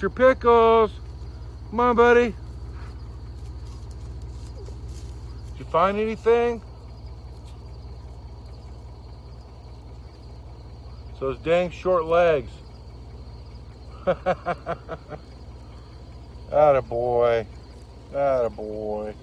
Your Pickles. Come on, buddy. Did you find anything? It's those dang short legs. Atta boy. Atta boy.